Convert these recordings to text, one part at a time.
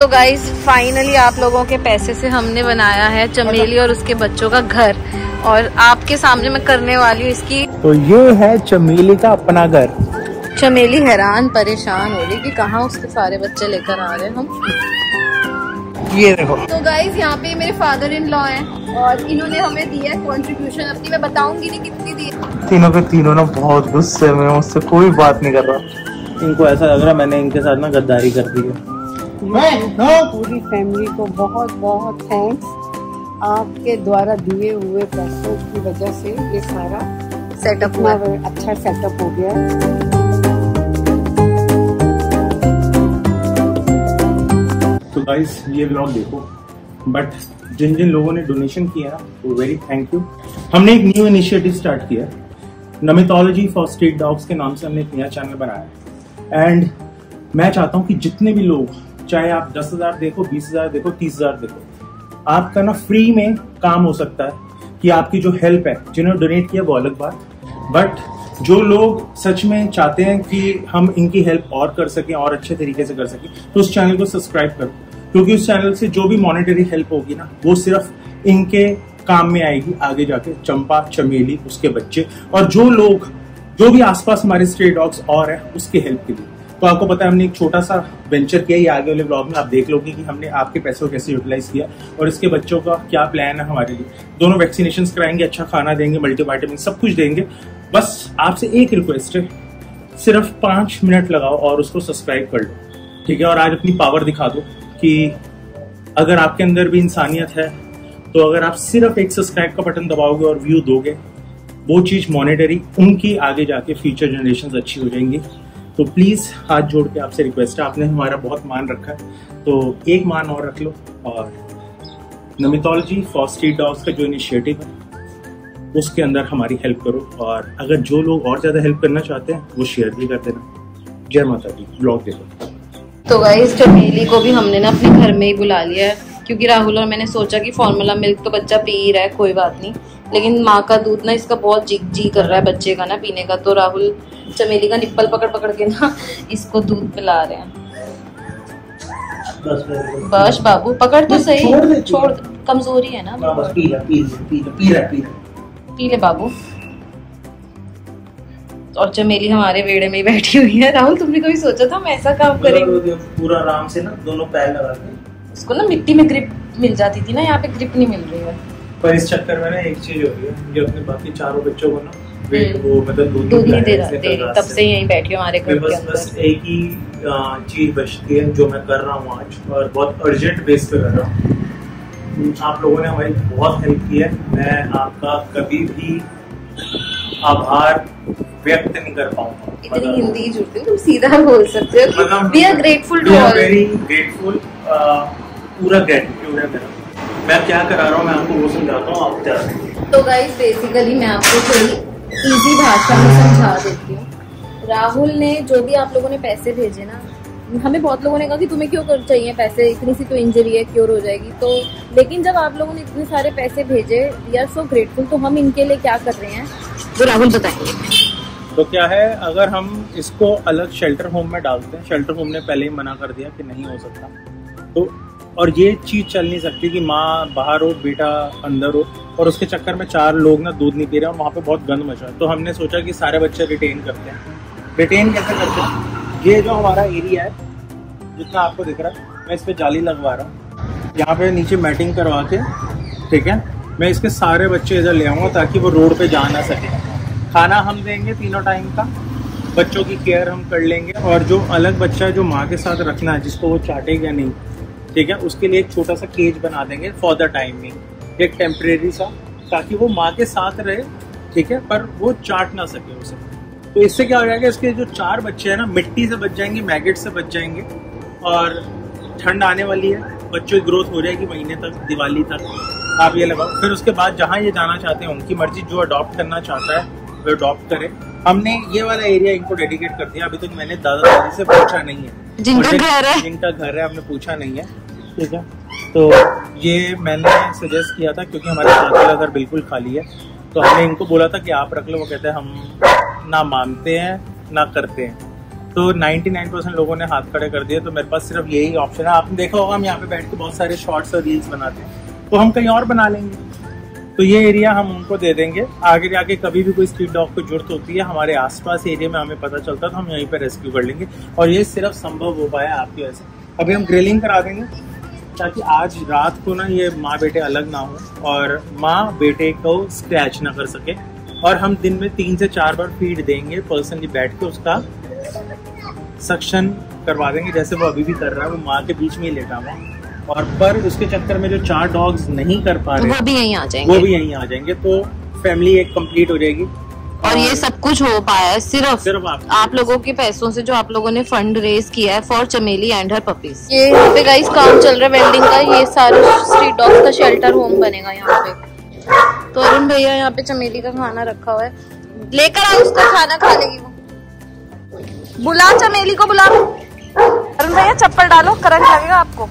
तो guys finally आप लोगों के पैसे से हमने बनाया है चमेली और उसके बच्चों का घर। और आपके सामने मैं करने वाली हूँ इसकी तो ये है चमेली का अपना घर। चमेली हैरान परेशान हो रही कि कहाँ उसके सारे बच्चे लेकर आ रहे हैं हम। ये देखो। तो गाइज़ यहाँ पे मेरे फादर इन लॉ हैं और इन्होंने हमें दिया है कॉन्ट्रीब्यूशन अपनी मैं बताऊँगी नहीं कितनी दी तीनों के तीनों ना बहुत गुस्से में मुझसे कोई बात नहीं कर रहा। इनको ऐसा लग रहा है मैंने इनके साथ ना गद्दारी कर दी है। पूरी फैमिली को बहुत बहुत थैंक्स आपके द्वारा दिए हुए पैसों की वजह से ये सारा सेटअप हुआ। अच्छा सेटअप हो गया। है तो गाइस ये व्लॉग देखो। बट जिन जिन लोगों ने डोनेशन किया ना वो वेरी थैंक यू हमने एक न्यू इनिशिएटिव स्टार्ट किया। नमिथोलॉजी फॉर स्ट्रीट डॉग्स के नाम से हमने एक नया चैनल बनाया। एंड मैं चाहता हूँ कि जितने भी लोग चाहे आप दस हज़ार देखो, बीस हज़ार देखो, तीस हज़ार देखो, आपका ना फ्री में काम हो सकता है कि आपकी जो हेल्प है, जिन्होंने डोनेट किया वो अलग बात। बट जो लोग सच में चाहते हैं कि हम इनकी हेल्प और कर सकें, और अच्छे तरीके से कर सकें तो उस चैनल को सब्सक्राइब करो। क्योंकि उस चैनल से जो भी मॉनेटरी हेल्प होगी ना, वो सिर्फ़ इनके काम में आएगी, आगे जाके चंपा, चमेली, उसके बच्चे, और जो लोग, जो भी आसपास हमारे स्ट्रे डॉग्स और हैं, उसके हेल्प के लिए। तो आपको पता है हमने एक छोटा सा वेंचर किया ये आगे वाले ब्लॉग में आप देख लोगे कि हमने आपके पैसे को कैसे यूटिलाइज किया और इसके बच्चों का क्या प्लान है हमारे लिए। दोनों वैक्सीनेशन कराएँगे अच्छा खाना देंगे मल्टीवाइटामिन सब कुछ देंगे। बस आपसे एक रिक्वेस्ट है, सिर्फ़ पाँच मिनट लगाओ और उसको सब्सक्राइब कर लो, ठीक है? और आज अपनी पावर दिखा दो कि अगर आपके अंदर भी इंसानियत है तो अगर आप सिर्फ़ एक सब्सक्राइब का बटन दबाओगे और व्यू दोगे, वो चीज़ मॉनिटरी उनकी आगे जाके फ्यूचर जनरेशन अच्छी हो जाएँगी। तो प्लीज़ हाथ जोड़ के आपसे रिक्वेस्ट है। आपने हमारा बहुत मान रखा है। तो एक मान और रख लो। और नमिथोलॉजी फॉर स्ट्रीट डॉग्स का जो इनिशिएटिव है, उसके अंदर हमारी हेल्प करो। और अगर जो लोग और ज़्यादा हेल्प करना चाहते हैं, वो शेयर भी कर देना। जय माता दी। ब्लॉग देखो। तो गाइस चमेली को भी हमने ना अपने घर में ही बुला लिया है। क्योंकि राहुल और मैंने सोचा कि फॉर्मूला मिल्क तो बच्चा पी ही रहा है, कोई बात नहीं। लेकिन माँ का दूध ना इसका बहुत जी जी कर रहा है बच्चे का ना पीने का। तो राहुल चमेली का निप्पल पकड़ पकड़ के ना इसको दूध पिला रहे हैं। बस बाबू पकड़ तो सही। छोड़ छोड़ कमज़ोरी है ना। बस पी ले पी ले पी ले पी ले पी ले बाबू। और चमेली हमारे वेड़े में ही बैठी हुई है। राहुल तुमने कभी सोचा था हम ऐसा काम करेंगे? पूरा आराम से ना दोनों पैर लगा के। उसको ना मिट्टी में ग्रिप मिल जाती थी ना यहाँ पे ग्रिप नहीं मिल रही है। पर इस चक्कर में ना एक चीज़ हो गई है ये अपने बाकी चारों बच्चों को ना हम्म। वो मतलब दूध नहीं दे रहा रही तब से यहीं बैठी हूँ हमारे घर के बस बस एक ही चीज़ बचती है जो मैं कर रहा हूँ आज और बहुत अर्जेंट बेस पे कर रहा हूँ। आप लोगों ने हमारी बहुत हेल्प की है। मैं आपका कभी भी आभार व्यक्त नहीं कर पाऊँगा। इतनी हिंदी ही जुड़ती है तुम सीधा बोल सकते हो मतलब we are grateful to all very grateful पूरा ग्रेटिट्यूड है मेरा। मैं क्या करा रहा हूँ मैं आपको वो समझाता हूँ आप क्या तो गाइस बेसिकली मैं आपको थोड़ी इजी भाषा में समझा देती हूँ। राहुल ने जो भी आप लोगों ने पैसे भेजे ना हमें बहुत लोगों ने कहा कि तुम्हें क्यों कर चाहिए पैसे? इतनी सी तो इंजरी है क्योर हो जाएगी। तो लेकिन जब आप लोगों ने इतने सारे पैसे भेजे वी आर सो ग्रेटफुल तो हम इनके लिए क्या कर रहे हैं? वो राहुल बताएँगे। तो क्या है अगर हम इसको अलग शेल्टर होम में डालते हैं शेल्टर होम ने पहले ही मना कर दिया कि नहीं हो सकता। तो और ये चीज़ चल नहीं सकती कि माँ बाहर हो, बेटा अंदर हो, और उसके चक्कर में चार लोग ना दूध नहीं पी रहे और वहाँ पे बहुत गंद मचा है। तो हमने सोचा कि सारे बच्चे रिटेन करते हैं। रिटेन कैसे करते हैं? ये जो हमारा एरिया है, जितना आपको दिख रहा है, मैं इस पर जाली लगवा रहा हूँ। यहाँ पे नीचे मैटिंग करवा के, ठीक है? मैं इसके सारे बच्चे इधर ले आऊँगा ताकि वो रोड पे जा ना सके। खाना हम देंगे तीनों टाइम का। बच्चों की केयर हम कर लेंगे। और जो अलग बच्चा जो माँ के साथ रखना है, जिसको वो चाटेगा नहीं ठीक है, उसके लिए एक छोटा सा केज बना देंगे फॉर द टाइमिंग एक टेम्परेरी सा, ताकि वो माँ के साथ रहे, ठीक है, पर वो चाट ना सके उसे। तो इससे क्या हो जाएगा, इसके जो चार बच्चे हैं ना, मिट्टी से बच जाएँगे मैगेट से बच जाएँगे, और ठंड आने वाली है, बच्चों की ग्रोथ हो जाएगी महीने तक, दिवाली तक। आप ये लगाओ। फिर उसके बाद जहाँ ये जाना चाहते हैं, उनकी मर्ज़ी, जो अडॉप्ट करना चाहता है, वो अडॉप्ट करें। हमने ये वाला एरिया इनको डेडिकेट कर दिया, अभी तक तो मैंने दादा दादी से पूछा नहीं है। जिनका घर है। जिनका घर है हमने पूछा नहीं है ठीक है? तो ये मैंने सजेस्ट किया था क्योंकि हमारे वाला घर बिल्कुल खाली है तो हमने इनको बोला था कि आप रख लो वो कहते हैं हम ना मानते हैं ना करते हैं। तो 99 परसेंट लोगों ने हाथ खड़े कर दिए तो मेरे पास सिर्फ़ यही ऑप्शन है। आपने देखा होगा हम यहाँ पे बैठ के बहुत सारे शॉर्ट्स और रील्स बनाते हैं। तो हम कहीं और बना लेंगे। तो ये एरिया हम उनको दे देंगे। आगे जाके कभी भी कोई स्ट्रीट डॉग को ज़रूरत होती है, हमारे आसपास एरिया में हमें पता चलता तो हम यहीं पर रेस्क्यू कर लेंगे। और ये सिर्फ़ संभव हो पाया आपकी वजह से। अभी हम ग्रिलिंग करा देंगे, ताकि आज रात को ना ये माँ बेटे अलग ना हो और माँ बेटे को स्क्रैच ना कर सके। और हम दिन में तीन से चार बार फ़ीड देंगे पर्सनली बैठ के, उसका सक्शन करवा देंगे, जैसे वो अभी भी कर रहा है, वो माँ के बीच में ही लेटा हुआ। और पर उसके चक्कर में जो चार डॉग्स नहीं कर पा रहे वो भी यहीं आ जाएँगे। वो भी यहीं आ जाएँगे तो फैमिली एक कंप्लीट हो जाएगी। और ये सब कुछ हो पाया है सिर्फ़ सिर्फ़ आप आप लोगों के पैसों से जो आप लोगों ने फंड रेज किया है फॉर चमेली एंड हर पपीज ये यहाँ पे गाइस काम चल रहा है वेल्डिंग का ये सारे स्ट्रीट डॉग्स का शेल्टर होम बनेगा यहाँ पे। तो अरुण भैया यहाँ पे चमेली का खाना रखा हुआ है। लेकर आओ उसका खाना खा लेगी वो। बुला चमेली को बुला। अरुण भैया चप्पल डालो करंट लगेगा आपको।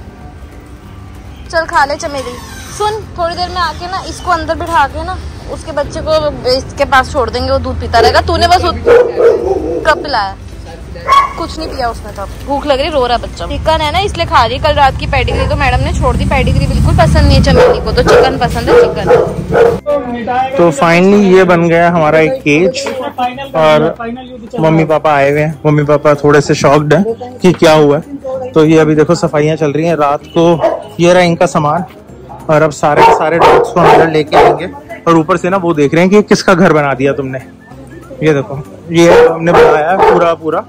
चल खा ले चमेली। सुन थोड़ी देर में आके ना इसको अंदर बिठा के ना उसके बच्चे को इसके पास छोड़ देंगे वो दूध पीता रहेगा। तूने बस उत- कब पिलाया? कुछ नहीं पिया उसने तब भूख लग रही रो रहा बच्चा। चिकन है ना इसलिए खा रही कल रात की पेडिग्री तो मैडम ने छोड़ दी। पेडिग्री बिल्कुल पसंद नहीं है चमेली को तो चिकन पसंद है चिकन। तो फाइनली ये बन गया हमारा एक केज और मम्मी पापा आए हुए हैं। मम्मी पापा थोड़े से शॉक्ड हैं कि क्या हुआ है। तो ये अभी देखो सफाइयाँ चल रही हैं। रात को ये रहा इनका सामान। और अब सारे सारे डॉग्स को अंदर लेके आएँगे। और ऊपर से ना वो देख रहे हैं कि किसका घर बना दिया तुमने। ये देखो, ये हमने बनाया है पूरा पूरा।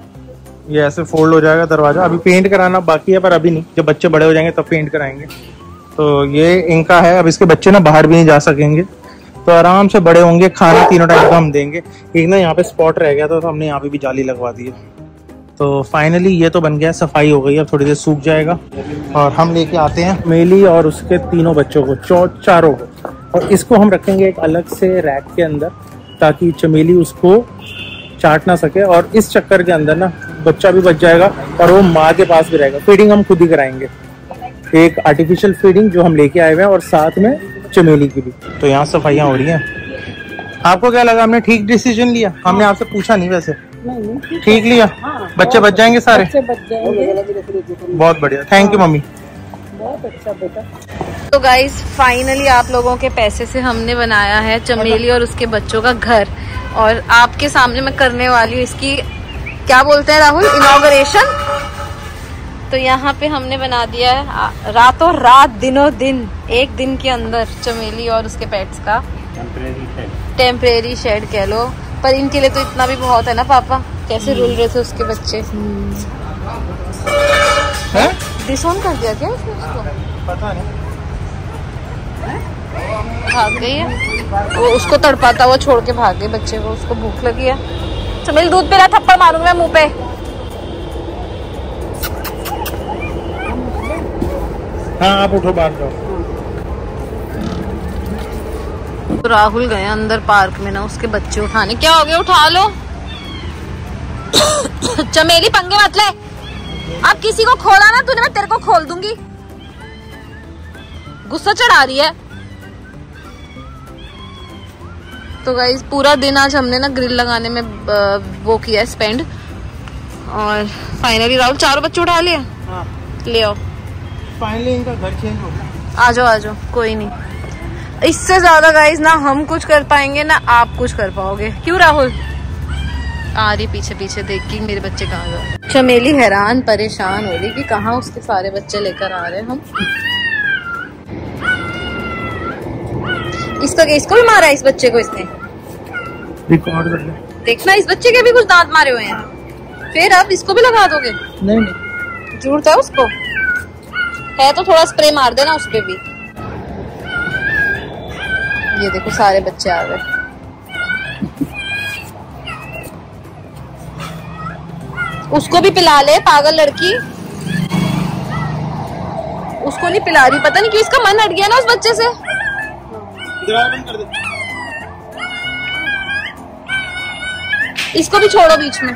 ये ऐसे फोल्ड हो जाएगा दरवाज़ा। अभी पेंट कराना बाकी है, पर अभी नहीं। जब बच्चे बड़े हो जाएँगे, तब पेंट कराएँगे। तो ये इनका है। अब इसके बच्चे ना बाहर भी नहीं जा सकेंगे। तो आराम से बड़े होंगे, खाना तीनों टाइम का हम देंगे। एक ना यहाँ पे स्पॉट रह गया था तो हमने यहाँ पे भी जाली लगवा दी है। तो फाइनली ये तो बन गया, सफ़ाई हो गई, अब थोड़ी देर सूख जाएगा। और हम लेके आते हैं मेली और उसके तीनों बच्चों को, चौ, चारों को। और इसको हम रखेंगे एक अलग से रैक के अंदर, ताकि चमेली उसको चाट ना सके। और इस चक्कर के अंदर ना, बच्चा भी बच जाएगा और वो माँ के पास भी रहेगा। फीडिंग हम खुद ही कराएँगे। एक आर्टिफिशियल फीडिंग जो हम लेके आए हुए हैं और साथ में चमेली की भी। तो यहाँ सफाइयाँ हो रही हैं। आपको क्या लगा? हमने ठीक डिसीज़न लिया। हमने आपसे पूछा नहीं वैसे। नहीं ठीक लिया? हाँ, बच्चे बच जाएँगे सारे? बच्चे बच जाएँगे। बहुत बढ़िया थैंक यू मम्मी। बहुत अच्छा बेटा। तो गाइज़ फाइनली आप लोगों के पैसे से हमने बनाया है चमेली और उसके बच्चों का घर। और आपके सामने मैं करने वाली हूँ इसकी क्या बोलते हैं राहुल? इनॉग्रेशन तो यहाँ पे हमने बना दिया है रातों रात दिनों दिन एक दिन के अंदर चमेली और उसके पेट्स का। टेम्परेरी शेड कह लो। पर इनके लिए तो इतना भी बहुत है ना पापा? कैसे रुल रहे थे उसके बच्चे? डिसऑन कर दिया क्या उसको? पता नहीं। भाग गई है। वो उसको तड़पाता हुआ छोड़ के भाग गए बच्चे को उसको भूख लगी है। चमेली दूध पिला थप्पड़ मारूँगी मैं मुँह पे। हाँ आप उठो बाहर जाओ। तो राहुल गए अंदर पार्क में ना उसके बच्चे उठाने। क्या हो गया? उठा लो। चमेली पंगे मत ले। अब किसी को खोला ना तूने मैं तेरे को खोल दूँगी। गुस्सा चढ़ा रही है। तो गाइज़ पूरा दिन आज हमने ना ग्रिल लगाने में वो किया स्पेंड और फाइनली राहुल चारों बच्चे उठा लिए। हाँ। ले आओ। फाइनली इनका घर चेंज हो गया। आ जाओ आ जाओ कोई नहीं। इससे ज़्यादा गाइज़ ना हम कुछ कर पाएँगे ना आप कुछ कर पाओगे। क्यों राहुल? आ रही पीछे पीछे देख के मेरे बच्चे कहाँ गए चमेली हैरान परेशान हो रही कि कहाँ उसके सारे बच्चे लेकर आ रहे हैं हम। इसको इसको भी मारा है इस बच्चे को इसने? रिकॉर्ड कर ले। देखना इस बच्चे के भी कुछ दांत मारे हुए हैं। फिर अब इसको भी लगा दोगे? नहीं नहीं। ज़रूरत है उसको? है तो थोड़ा स्प्रे मार देना उस पे भी। ये देखो सारे बच्चे आ गए। उसको भी पिला ले पागल लड़की। उसको नहीं पिला रही पता नहीं क्यों इसका मन हट गया ना उस बच्चे से। इसको भी छोड़ो बीच में।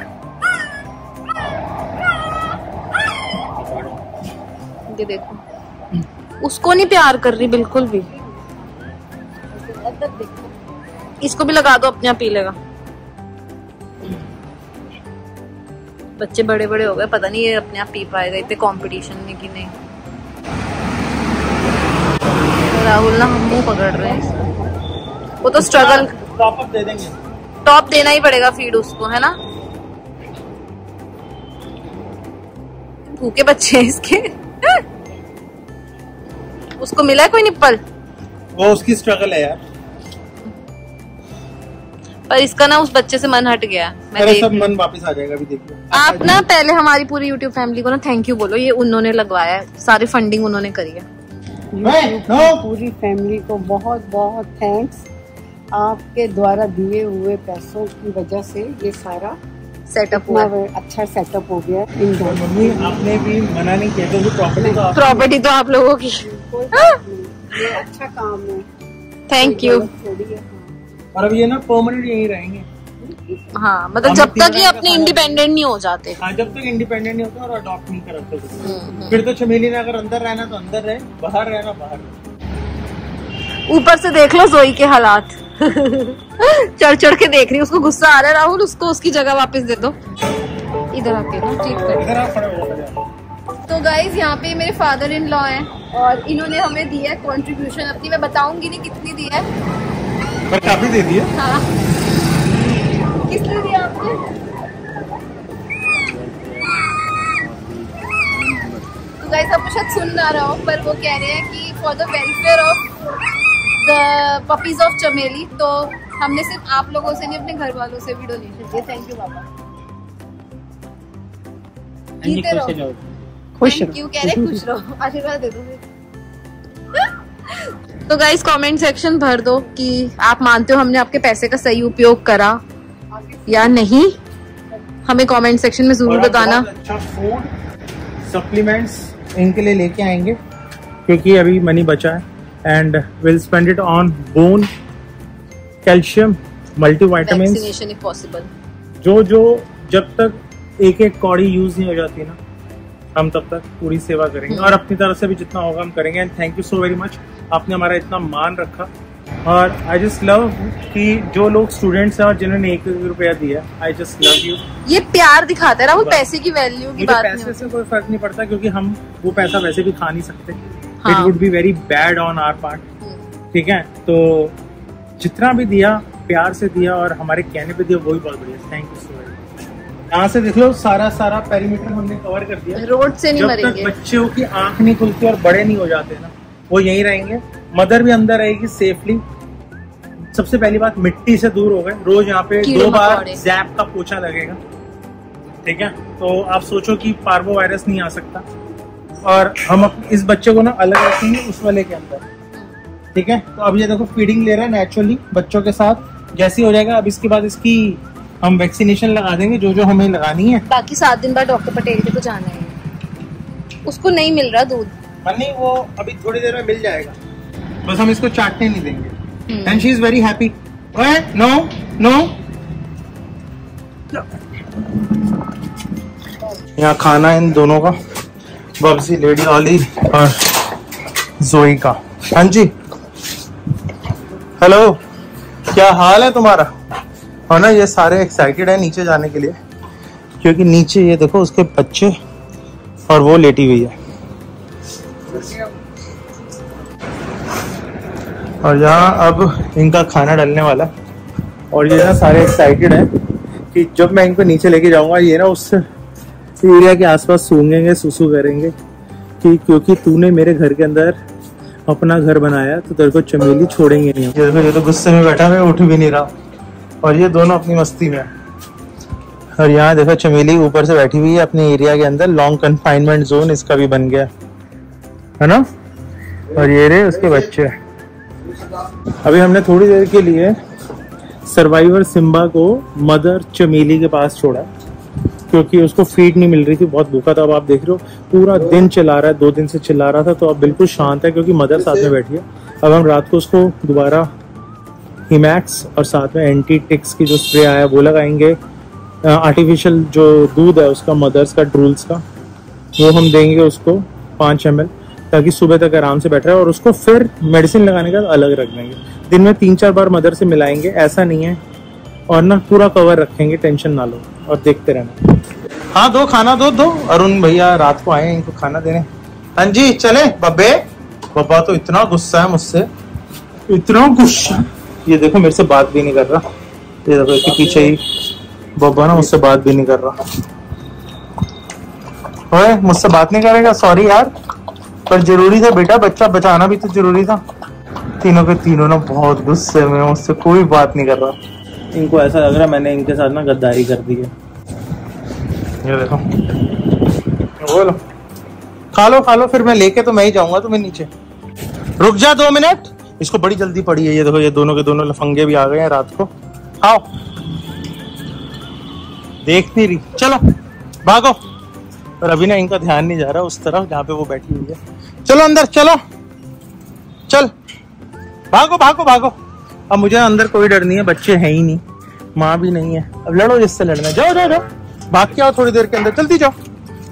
ये देखो। उसको नहीं प्यार कर रही बिल्कुल भी। इसको भी लगा दो अपने आप पी लेगा बच्चे बड़े बड़े हो गए पता नहीं ये अपने आप पी पाएगा इतने कंपटीशन में कि नहीं। राहुल ना हम मुँह पकड़ रहे हैं वो तो स्ट्रगल टॉप दे देंगे। टॉप देना ही पड़ेगा फ़ीड उसको है ना? भूखे बच्चे हैं इसके। उसको मिला है कोई निप्पल? वो उसकी स्ट्रगल है यार। पर इसका ना उस बच्चे से मन हट गया। मैं देख सब मन वापस आ जाएगा अभी देखिए। आप ना पहले हमारी पूरी यूट्यूब फैमिली को ना थैंक यू बोलो ये उन्होंने लगवाया है सारी फंडिंग उन्होंने करी है। पूरी फैमिली को बहुत बहुत थैंक्स आपके द्वारा दिए हुए पैसों की वजह से ये सारा सेटअप हुआ है। अच्छा सेटअप हो गया इन दोनों मम्मी आपने भी मना नहीं किया क्योंकि प्रॉपर्टी तो आप प्रॉपर्टी तो आप लोगों की। अच्छा काम है। थैंक यू थोड़ी। और अब ये ना परमानेंट यहीं रहेंगे। हाँ मतलब जब तक ये अपने इंडिपेंडेंट नहीं हो जाते। हाँ जब तक इंडिपेंडेंट नहीं होता और अडॉप्ट नहीं कराते हम्म, हम्म। फिर तो चमेली ने अगर अंदर रहना तो अंदर रहे बाहर रहना बाहर रहे। ऊपर से देख लो जोई के हालात। चढ़ चढ़ के देख रही उसको गुस्सा आ रहा है राहुल उसको उसकी जगह वापस दे दो। इधर आके ना ठीक कर। तो गाइज़ यहाँ पे मेरे फादर इन लॉ हैं और इन्होंने हमें दिया है कंट्रीब्यूशन अपनी मैं बताऊँगी नहीं कितनी दी है। पर काफ़ी दे दिए हाँ। किसने दिया आपने? तो गाइस आपको शायद सुन ना रहा हो पर वो कह रहे हैं कि for the welfare of the puppies of Chameli तो हमने सिर्फ़ आप लोगों से नहीं अपने घर वालों से भी डोनेशन दिए थैंक यू बाबा जीते रहो। खुश थैंक यू कह रहे खुश रहो। आशीर्वाद दे दो। तो गाइस कमेंट सेक्शन भर दो कि आप मानते हो हमने आपके पैसे का सही उपयोग करा या नहीं। हमें कमेंट सेक्शन में ज़रूर बताना। अच्छा फ़ूड सप्लीमेंट्स इनके लिए लेके आएँगे। क्योंकि अभी मनी बचा है। And will spend it on bone calcium multivitamin possible जो जो जब तक एक एक कौड़ी यूज़ नहीं हो जाती ना हम तब तक पूरी सेवा करेंगे। हम्म। और अपनी तरफ़ से भी जितना होगा हम करेंगे। And thank you so very much आपने हमारा इतना मान रखा। और आई जस्ट लव कि जो लोग स्टूडेंट्स हैं और जिन्होंने एक एक रुपया दिया आई जस्ट लव यू ये प्यार दिखाता है ना वो पैसे की वैल्यू की बात पैसे से कोई फ़र्क नहीं पड़ता क्योंकि हम वो पैसा वैसे भी खा नहीं सकते। It. Would be very bad on our part. ठीक है? तो जितना भी दिया प्यार से दिया और हमारे कहने पे दिया वही बहुत बढ़िया। थैंक यू सो मच यहाँ से देख लो सारा सारा पेरीमीटर हमने कवर कर दिया। रोड से नहीं जब तक मरेंगे। बच्चों की आँख नहीं खुलती और बड़े नहीं हो जाते ना। वो यहीं रहेंगे। मदर भी अंदर रहेगी सेफली सबसे पहली बात मिट्टी से दूर हो गए। रोज यहाँ पे दो बार जैप का पोछा लगेगा। ठीक है? तो आप सोचो कि पार्वो वायरस नहीं आ सकता। और हम इस बच्चे को ना अलग रखेंगे उस वाले के अंदर। ठीक है? तो अब ये देखो फीडिंग ले रहा है नेचुरली बच्चों के साथ। जैसे हो जाएगा अब इसके बाद इसकी हम वैक्सीनेशन लगा देंगे जो जो हमें लगानी है। बाकी सात दिन बाद डॉक्टर पटेल के तो जाना है। उसको नहीं मिल रहा दूध। मनी वो अभी थोड़ी देर में मिल जाएगा। बस हम इसको चाटने नहीं देंगे। And she is very happy no no यहाँ खाना है इन दोनों का। बब्सी लेडी ऑली और जोई का। हाँ जी। हेलो क्या हाल है तुम्हारा? और ना ये सारे एक्साइटेड है नीचे जाने के लिए। क्योंकि नीचे ये देखो उसके बच्चे और वो लेटी हुई है। और यहाँ अब इनका खाना डलने वाला। और ये ना सारे एक्साइटेड हैं कि जब मैं इनको नीचे लेके जाऊँगा, ये ना उस एरिया के आसपास सूंघेंगे, सुसु करेंगे कि क्योंकि तूने मेरे घर के अंदर अपना घर बनाया तो तेरे को चमेली छोड़ेंगे नहीं। देखो, ये तो गुस्से में बैठा, मैं उठ भी नहीं रहा। और ये दोनों अपनी मस्ती में। और यहाँ देखो, चमेली ऊपर से बैठी हुई है अपने एरिया के अंदर लॉन्ग कन्फाइनमेंट जोन इसका भी बन गया। है ना? और ये रहे उसके बच्चे। अभी हमने थोड़ी देर के लिए सर्वाइवर सिम्बा को मदर चमेली के पास छोड़ा, क्योंकि उसको फ़ीड नहीं मिल रही थी, बहुत भूखा था। अब आप देख रहे हो, पूरा दिन चला रहा है, दो दिन से चिल्ला रहा था तो अब बिल्कुल शांत है, क्योंकि मदर साथ में बैठी है। अब हम रात को उसको दोबारा हिमैक्स और साथ में एंटी टिक्स की जो स्प्रे आया, वो लगाएँगे। आर्टिफिशियल जो दूध है, उसका मदर्स का ड्रूल्स का, वो हम देंगे उसको पाँच एम ताकि सुबह तक आराम से बैठ रहे और उसको फिर मेडिसिन लगाने के अलग रख देंगे। दिन में तीन चार बार मदर से मिलाएँगे, ऐसा नहीं है। और ना पूरा कवर रखेंगे टेंशन ना लो और देखते रहना। हाँ दो खाना दो दो। अरुण भैया रात को आए इनको खाना देने। हाँ जी, चले। बब्बे, बब्बा तो इतना गुस्सा है मुझसे। इतना गुस्सा? ये देखो, मेरे से बात भी नहीं कर रहा। ये देखो, इसके पीछे ही बब्बा ना मुझसे बात भी नहीं कर रहा। मुझसे बात नहीं करेगा? सॉरी यार। पर ज़रूरी था बेटा बच्चा बचाना भी तो ज़रूरी था। तीनों के तीनों ना बहुत गुस्से में मुझसे कोई बात नहीं कर रहा। इनको ऐसा लग रहा मैंने इनके साथ ना गद्दारी कर दी है। ये देखो। बोलो खा लो खा लो फिर मैं लेके तो मैं ही जाऊँगा तुम्हें नीचे। रुक जा दो मिनट। इसको बड़ी जल्दी पड़ी है ये देखो ये दोनों के दोनों लफंगे भी आ गए हैं रात को। आओ देख नहीं रही। चलो भागो। पर अभी ना इनका ध्यान नहीं जा रहा उस तरफ़ जहाँ पे वो बैठी हुई है। चलो अंदर, चलो। चल। भागो भागो भागो। अब मुझे अंदर कोई डर नहीं है, बच्चे हैं ही नहीं। माँ भी नहीं है। अब लड़ो जिससे लड़ना जाओ जाओ जाओ। भाग के आओ थोड़ी देर के अंदर। जल्दी जाओ।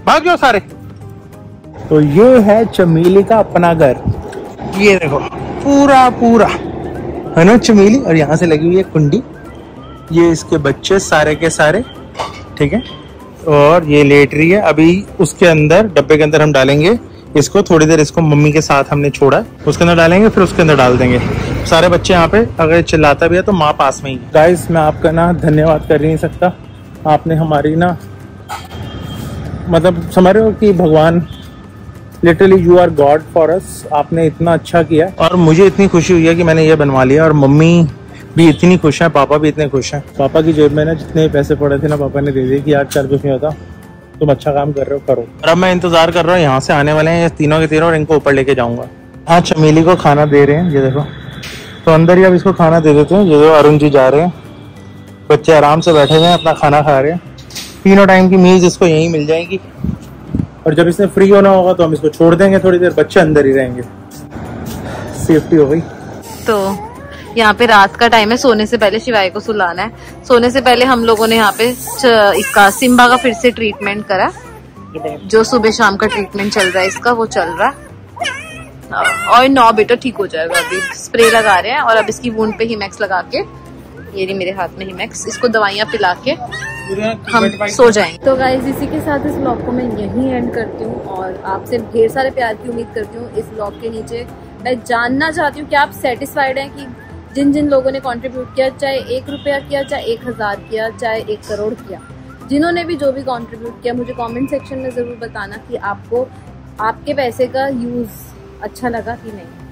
भाग जाओ सारे। तो ये है चमेली का अपना घर। ये देखो। पूरा पूरा। है ना चमेली? और यहाँ से लगी हुई है कुंडी। ये इसके बच्चे सारे के सारे। ठीक है? और ये लेट रही है। अभी उसके अंदर, डब्बे के अंदर हम डालेंगे। इसको थोड़ी देर इसको मम्मी के साथ हमने छोड़ा। उसके अंदर डालेंगे, फिर उसके अंदर डाल देंगे। सारे बच्चे यहाँ पे, अगर चिल्लाता भी है तो माँ पास में ही गाइस मैं आपका ना धन्यवाद कर नहीं सकता। आपने हमारी ना मतलब समझ रहे हो कि भगवान literally you are God for us आपने इतना अच्छा किया। और मुझे इतनी खुशी हुई है कि मैंने ये बनवा लिया। और मम्मी भी इतनी खुश है, पापा भी इतने खुश हैं। पापा की जेब में ना जितने पैसे पड़े थे ना पापा ने दे दिए कि यार चल कुछ नहीं होता तुम अच्छा काम कर रहे हो, करो। और अब मैं इंतज़ार कर रहा हूँ, यहाँ से आने वाले हैं तीनों के तीनों और इनको ऊपर लेके जाऊँगा। हाँ चमेली को खाना दे रहे हैं, ये देखो। तो अंदर ही अब इसको खाना दे देते हैं। ये देखो अरुण जी जा रहे हैं, बच्चे आराम से बैठे हुए हैं, अपना खाना खा रहे हैं। तीनों टाइम की मील्स इसको यहीं मिल जाएँगी। और जब इसने फ्री होना होगा तो हम इसको छोड़ देंगे थोड़ी देर, बच्चे अंदर ही रहेंगे। सेफ्टी हो गई। तो यहाँ पे रात का टाइम है, सोने से पहले शिवाय को सुलाना है। सोने से पहले हम लोगों ने यहाँ पे इसका, सिम्बा का फिर से ट्रीटमेंट करा। जो सुबह शाम का ट्रीटमेंट चल रहा है इसका, वो चल रहा है। और नौ बेटा ठीक हो जाएगा अभी। स्प्रे लगा रहे हैं और अब इसकी वूंड पे हिमैक्स लगा के, ये रही मेरे हाथ में हिमैक्स इसको दवाइयाँ पिला के हम सो जाएँगे। तो गाइज़ इसी के साथ इस ब्लॉग को मैं यहीं एंड करती हूँ और आपसे ढेर सारे प्यार की उम्मीद करती हूँ। इस ब्लॉग के नीचे मैं जानना चाहती हूँ कि आप सेटिस्फाइड हैं कि जिन जिन लोगों ने कंट्रीब्यूट किया, चाहे एक रुपया किया, चाहे एक हज़ार किया, चाहे एक करोड़ किया, जिन्होंने भी जो भी कंट्रीब्यूट किया, मुझे कमेंट सेक्शन में ज़रूर बताना कि आपको, आपके पैसे का यूज़ अच्छा लगा कि नहीं।